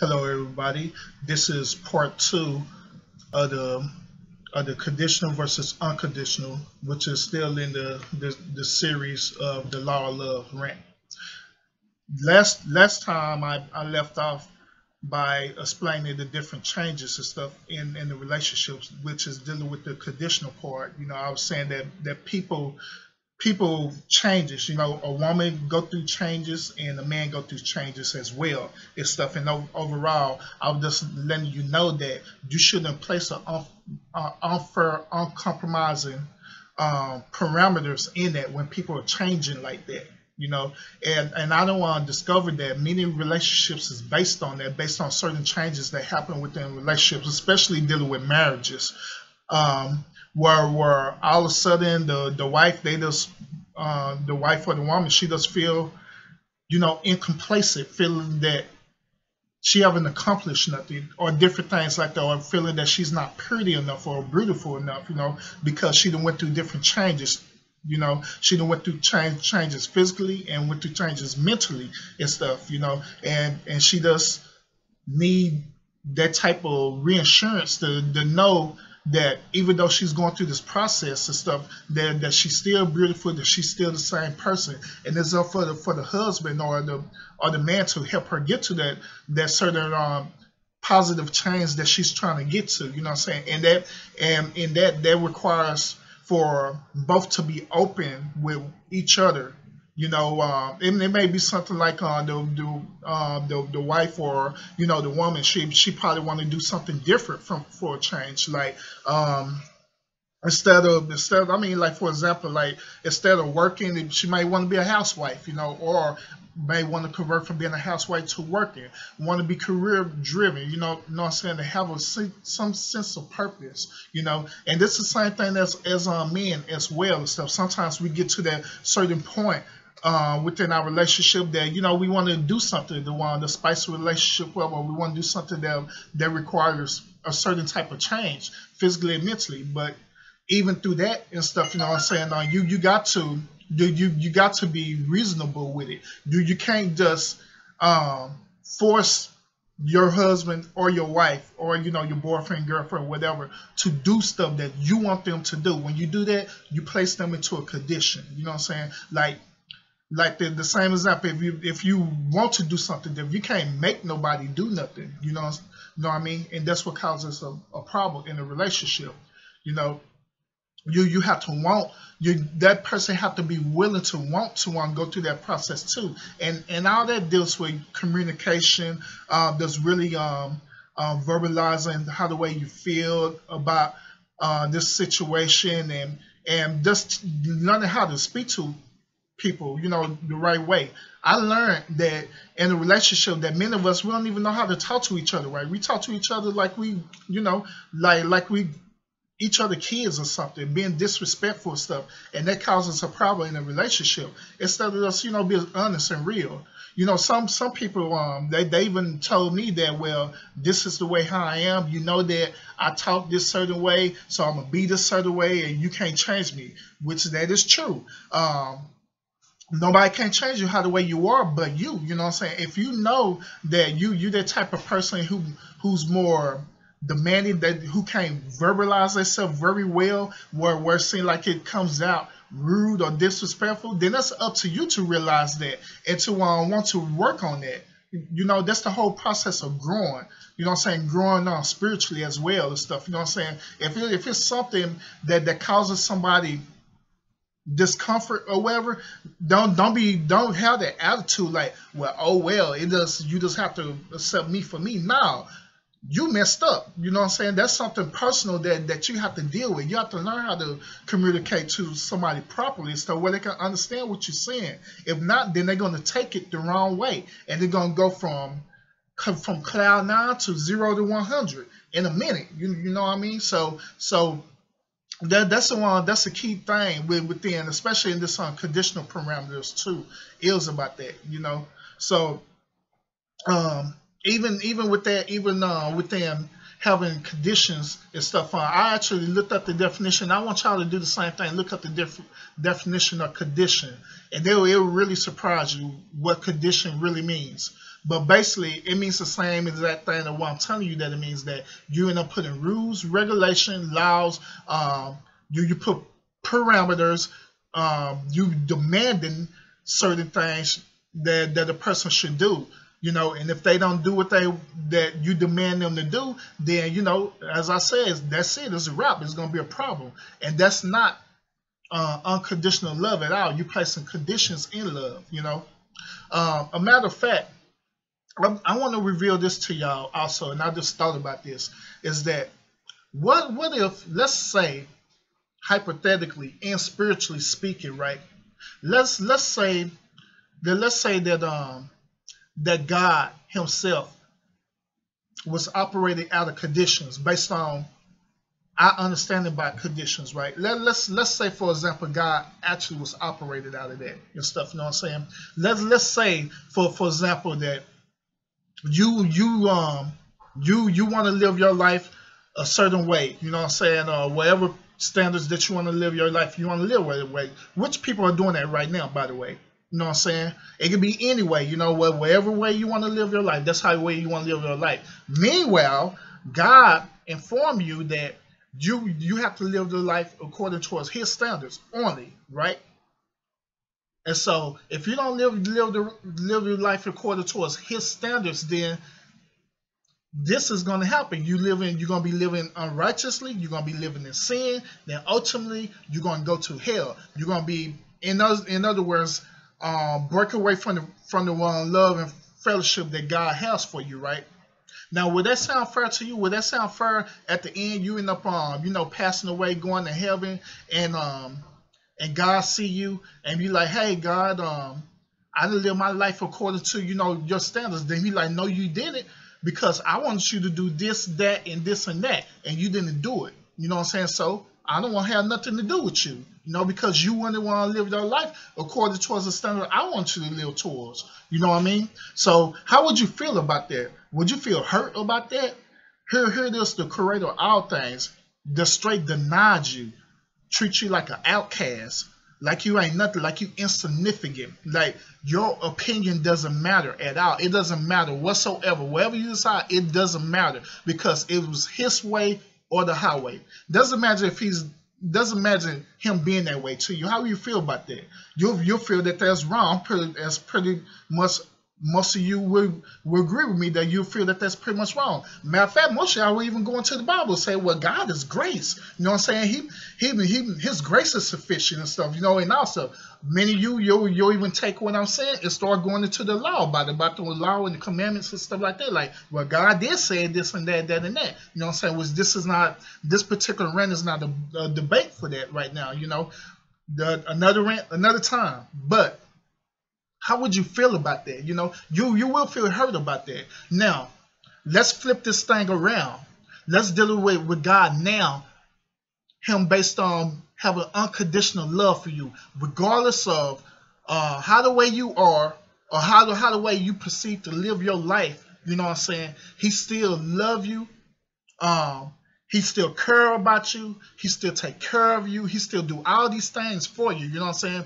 Hello, everybody. This is part two of the of the conditional versus unconditional, which is still in the the, the series of the law of love rant. Last last time I, I left off by explaining the different changes and stuff in in the relationships, which is dealing with the conditional part. You know, I was saying that that people people changes. You know, a woman go through changes and a man go through changes as well and stuff. And overall, I was just letting you know that you shouldn't place an unfair, uncompromising um, parameters in that when people are changing like that. You know, and and I don't want to discover that many relationships is based on that, based on certain changes that happen within relationships, especially dealing with marriages. Um, where where all of a sudden the the wife they just uh, the wife or the woman she just feel you know incomplacent feeling that she haven't accomplished nothing or different things like that or feeling that she's not pretty enough or beautiful enough you know because she done went through different changes you know. She done went through change, changes physically and went through changes mentally and stuff you know. And and she does need that type of reassurance to, to know that even though she's going through this process and stuff, that, that she's still beautiful, that she's still the same person. And it's up for the for the husband or the or the man to help her get to that that certain um, positive change that she's trying to get to. You know what I'm saying? And that and in that that requires for both to be open with each other you know, uh, it, it, may be something like uh, the the, uh, the the wife or you know the woman. She she probably want to do something different from for a change. Like um, instead of instead, of, I mean, like for example, like instead of working, she might want to be a housewife. You know, or may want to convert from being a housewife to working, want to be career driven, you know, you know I'm saying, to have a some sense of purpose, you know, and this is the same thing as as uh, men as well and stuff. Sometimes we get to that certain point uh, within our relationship that you know we want to do something the want to spice relationship or we want to do something that that requires a certain type of change physically and mentally. But even through that and stuff, you know, I'm saying, uh, you you got to you you you got to be reasonable with it. You you can't just um, force your husband or your wife or you know your boyfriend girlfriend whatever to do stuff that you want them to do when you do that you place them into a condition you know what i'm saying like like the, the same example if you if you want to do something if you can't make nobody do nothing you know know what i mean? And that's what causes a, a problem in a relationship you know? You you have to want you that person have to be willing to want to want go through that process too. And and all that deals with communication uh that's really um uh, verbalizing how the way you feel about uh this situation and and just learning how to speak to people, you know, the right way. I learned that in a relationship that many of us we don't even know how to talk to each other, right? We talk to each other like we, you know, like like we each other kids or something, being disrespectful stuff, and that causes a problem in a relationship. Instead of us, you know, being honest and real. You know, some some people um they, they even told me that well, this is the way how I am. You know that I talk this certain way, so I'm gonna be this certain way, and you can't change me, which that is true. Um, nobody can change you how the way you are but you you know what i'm saying? If you know that you you're the type of person who who's more demanding that who can't verbalize themselves very well where where it seems like it comes out rude or disrespectful then that's up to you to realize that and to uh, want to work on that. You know that's the whole process of growing you know what i'm saying? Growing on spiritually as well and stuff you know what i'm saying? If, it, if it's something that that causes somebody discomfort or whatever, don't don't be don't have that attitude like, well, oh well, it does you just have to accept me for me. Now, you messed up. You know what I'm saying? That's something personal that that you have to deal with. You have to learn how to communicate to somebody properly so where they can understand what you're saying. If not, then they're gonna take it the wrong way and they're gonna go from from cloud nine to zero to one hundred in a minute. You you know what I mean? So so that that's the one that's a key thing with, within especially in this um, conditional parameters too is about that you know? So um even even with that even uh within having conditions and stuff on i actually looked up the definition. I want y'all to do the same thing. Look up the def definition of condition. And it will, it will really surprise you what condition really means But basically, it means the same exact thing that what I'm telling you that it means that you end up putting rules, regulation, laws, um, you, you put parameters, um, you demanding certain things that, that a person should do you know and if they don't do what they that you demand them to do then you know as i said that's it it's a wrap it's going to be a problem. And that's not uh, unconditional love at all. You placing conditions in love you know. Uh, a matter of fact I, want to reveal this to y'all also and i just thought about this is that what what if let's say hypothetically and spiritually speaking right let's let's say that let's say that um that God Himself was operating out of conditions based on our understanding by conditions, right? Let, let's let's say, for example, God actually was operated out of that and stuff. You know what I'm saying? Let's let's say, for for example, that you you um you you want to live your life a certain way. You know what I'm saying? Uh, whatever standards that you want to live your life, you want to live that way. Which people are doing that right now, by the way. You know what I'm saying? It could be any way, you know, whatever way you want to live your life, that's how way you want to live your life. Meanwhile, God informed you that you you have to live the life according towards his standards only, right? And so if you don't live live the live your life according towards his standards, then this is going to happen. You living, you're going to be living unrighteously. You're going to be living in sin. Then ultimately, you're going to go to hell. You're going to be, in those, in other words, um, break away from the from the one love and fellowship that God has for you, right? Now, would that sound fair to you? Would that sound fair at the end? You end up, um, you know, passing away, going to heaven, and um, and God see you and be like, "Hey, God, um, I didn't live my life according to you know your standards." Then He like, "No, you didn't, because I wanted you to do this, that, and this and that, and you didn't do it." You know what I'm saying? So I don't want to have nothing to do with you. You know, because you wouldn't want to live your life according towards the standard I want you to live towards. You know what I mean? So how would you feel about that? Would you feel hurt about that? Here, here it is, the creator of all things, The straight denied you, treat you like an outcast, like you ain't nothing, like you insignificant, like your opinion doesn't matter at all. It doesn't matter whatsoever. Whatever you decide, it doesn't matter because it was his way or the highway. Doesn't matter if he's doesn't imagine him being that way to you. How do you feel about that? You'll you'll feel that that's wrong. Pretty, that's pretty much most of you will, will agree with me that you feel that that's pretty much wrong. Matter of fact, most of y'all will even go into the Bible and say, well, God is grace. You know what I'm saying? He, he, he, His grace is sufficient and stuff, you know, and also many of you, you'll, you'll even take what I'm saying and start going into the law about, about the law and the commandments and stuff like that. Like, well, God did say this and that, that and that. You know what I'm saying? Which this is not, this particular rant is not a, a debate for that right now, you know. The, another rant, another time. But how would you feel about that? You know, you you will feel hurt about that. Now, let's flip this thing around. Let's deal with with God now. Him based on having an unconditional love for you, regardless of uh, how the way you are or how the how the way you perceive to live your life. You know what I'm saying? He still love you. Um, he still care about you. He still take care of you. He still do all these things for you. You know what I'm saying?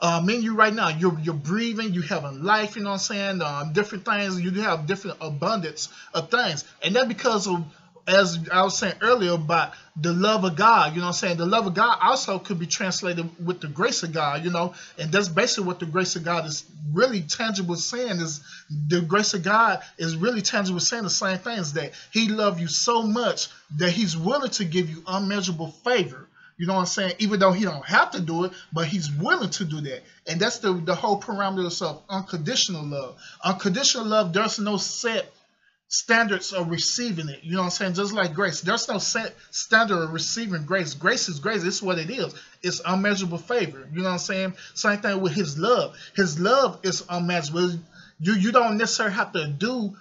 Um, in you right now. You're you're breathing, you have a life, you know what I'm saying? Um, different things, you have different abundance of things. And that because of as I was saying earlier about the love of God, you know what I'm saying? The love of God also could be translated with the grace of God, you know, and that's basically what the grace of God is really tangible saying is the grace of God is really tangible saying the same things that he loved you so much that he's willing to give you unmeasurable favor. You know what I'm saying? Even though he don't have to do it, but he's willing to do that. And that's the, the whole parameters of unconditional love. Unconditional love, there's no set standards of receiving it. You know what I'm saying? Just like grace. There's no set standard of receiving grace. Grace is grace. It's what it is. It's unmeasurable favor. You know what I'm saying? Same thing with his love. His love is unmeasurable. You you don't necessarily have to do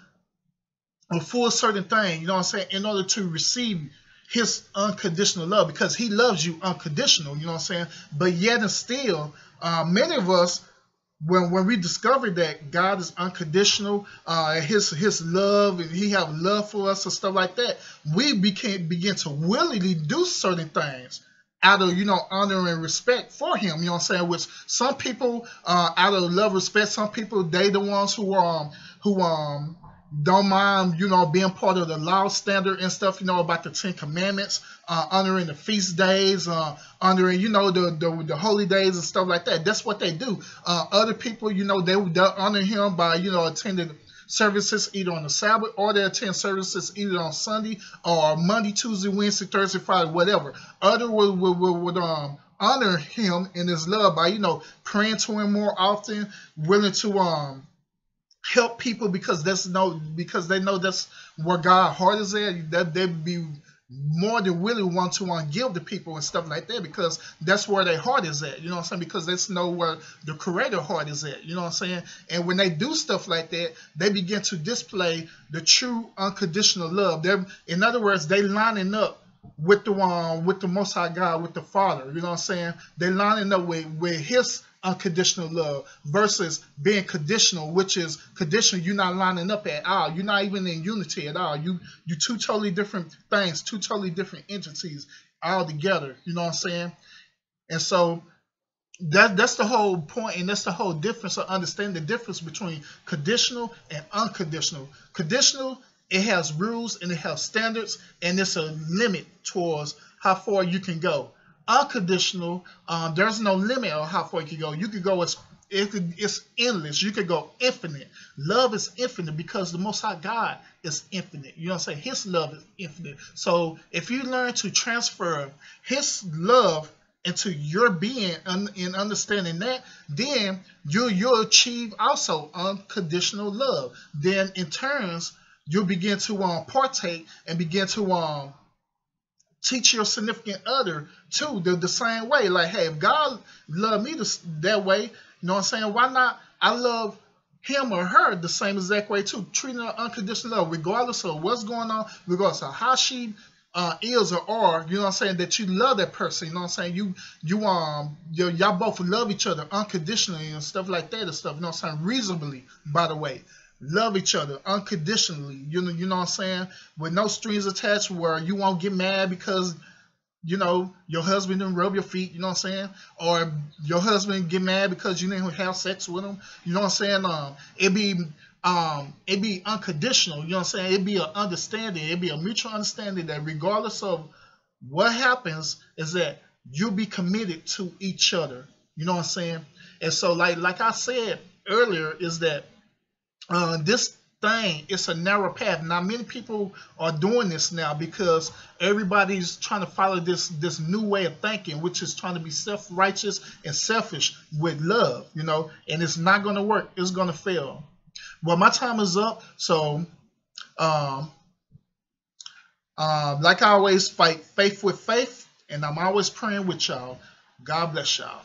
a full certain thing, you know what I'm saying, in order to receive his unconditional love because he loves you unconditional, you know what I'm saying? But yet and still, uh, many of us, when when we discover that God is unconditional, uh, his his love and he have love for us and stuff like that, we became begin to willingly do certain things out of you know honor and respect for him you know what i'm saying which some people uh out of love respect some people they the ones who um who um don't mind, you know, being part of the law standard and stuff, you know, about the Ten Commandments, uh, honoring the feast days, uh, honoring, you know, the, the, the holy days and stuff like that. That's what they do. Uh, other people, you know, they, honor him by, you know, attending services either on the Sabbath or they attend services either on Sunday or Monday, Tuesday, Wednesday, Thursday, Friday, whatever. Other would, would, would, would um honor him in his love by, you know, praying to him more often, willing to um help people because that's no because they know that's where God heart is at. That they'd be more than willing want to to give to people and stuff like that because that's where their heart is at. You know what I'm saying? Because they know where the creator heart is at. You know what I'm saying? And when they do stuff like that, they begin to display the true unconditional love. They're in other words, they lining up with the one with the most high God, with the Father. You know what I'm saying? They lining up with, with his unconditional love versus being conditional, which is conditional. You're not lining up at all. You're not even in unity at all. You you two totally different things, two totally different entities all together. You know what I'm saying? And so that that's the whole point, and that's the whole difference of understanding the difference between conditional and unconditional. Conditional, it has rules and it has standards, and it's a limit towards how far you can go unconditional, um, there's no limit on how far you can go. You could go as it could, it's endless. You could go infinite. Love is infinite because the Most High God is infinite. You know what I'm saying? His love is infinite. So if you learn to transfer His love into your being and in understanding that, then you you'll achieve also unconditional love. Then in turns, you'll begin to um, partake and begin to um, teach your significant other too the, the same way. Like, hey, if God love me this, that way, you know what I'm saying? Why not? I love him or her the same exact way too, treating her unconditional love, regardless of what's going on, regardless of how she uh, is or are, you know what I'm saying, that you love that person, you know what I'm saying? You you um you, y'all both love each other unconditionally and stuff like that and stuff, you know what I'm saying? Reasonably, by the way love each other unconditionally. You know, you know what I'm saying? With no strings attached where you won't get mad because you know your husband didn't rub your feet, you know what I'm saying? Or your husband get mad because you didn't have sex with him. You know what I'm saying? Um it be um it be unconditional, you know what I'm saying? It be an understanding, it be a mutual understanding that regardless of what happens, is that you'll be committed to each other. You know what I'm saying? And so like like I said earlier, is that uh, this thing it's a narrow path. Now many people are doing this now because everybody's trying to follow this this new way of thinking which is trying to be self-righteous and selfish with love you know and it's not going to work. It's going to fail. Well my time is up so um uh, like i always fight faith with faith and i'm always praying with y'all. God bless y'all